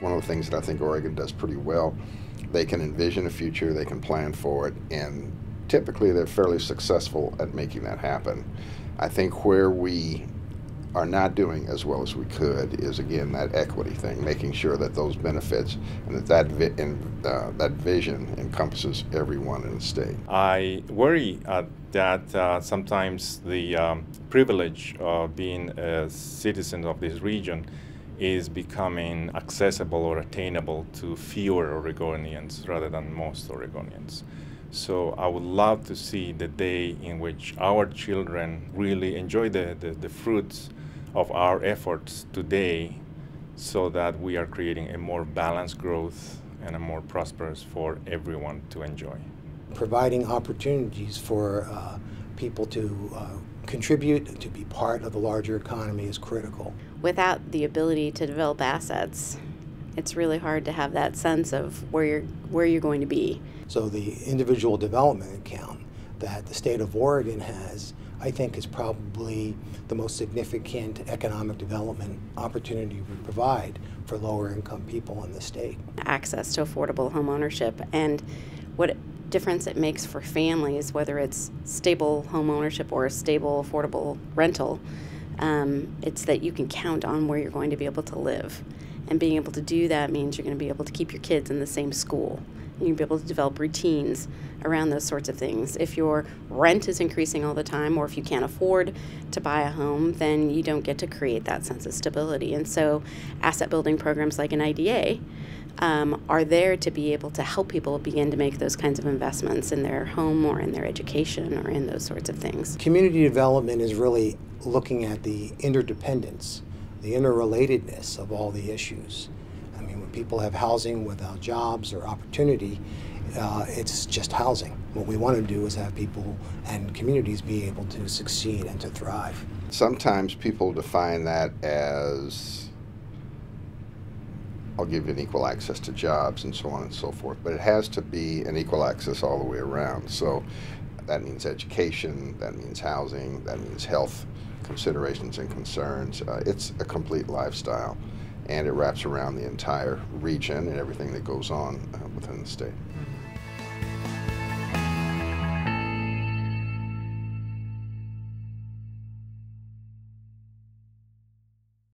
One of the things that I think Oregon does pretty well, they can envision a future, they can plan for it, and typically they're fairly successful at making that happen. I think where we are not doing as well as we could is again that equity thing, making sure that those benefits and that that, vi- and, uh, that vision encompasses everyone in the state. I worry uh, that uh, sometimes the um, privilege of being a citizen of this region is becoming accessible or attainable to fewer Oregonians rather than most Oregonians. So I would love to see the day in which our children really enjoy the, the, the fruits of our efforts today so that we are creating a more balanced growth and a more prosperous for everyone to enjoy. Providing opportunities for uh, people to uh, contribute, to be part of the larger economy is critical. Without the ability to develop assets, it's really hard to have that sense of where you're where you're going to be. So the individual development account that the state of Oregon has, I think is probably the most significant economic development opportunity we provide for lower income people in the state. Access to affordable home ownership and what difference it makes for families, whether it's stable home ownership or a stable, affordable rental. Um, it's that you can count on where you're going to be able to live. And being able to do that means you're going to be able to keep your kids in the same school. You'll be able to develop routines around those sorts of things. If your rent is increasing all the time, or if you can't afford to buy a home, then you don't get to create that sense of stability. And so, asset building programs like an IDA um, are there to be able to help people begin to make those kinds of investments in their home or in their education or in those sorts of things. Community development is really looking at the interdependence, the interrelatedness of all the issues. I mean, when people have housing without jobs or opportunity, uh, it's just housing. What we want to do is have people and communities be able to succeed and to thrive. Sometimes people define that as I'll give you an equal access to jobs and so on and so forth, but it has to be an equal access all the way around. So that means education, that means housing, that means health considerations and concerns. Uh, it's a complete lifestyle and it wraps around the entire region and everything that goes on uh, within the state.